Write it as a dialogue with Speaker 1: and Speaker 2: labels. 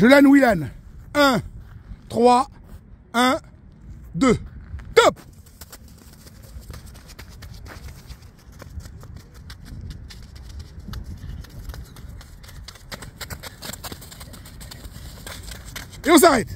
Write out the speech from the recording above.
Speaker 1: Jelan Willan. 1, 3, 1, 2. Top Et on s'arrête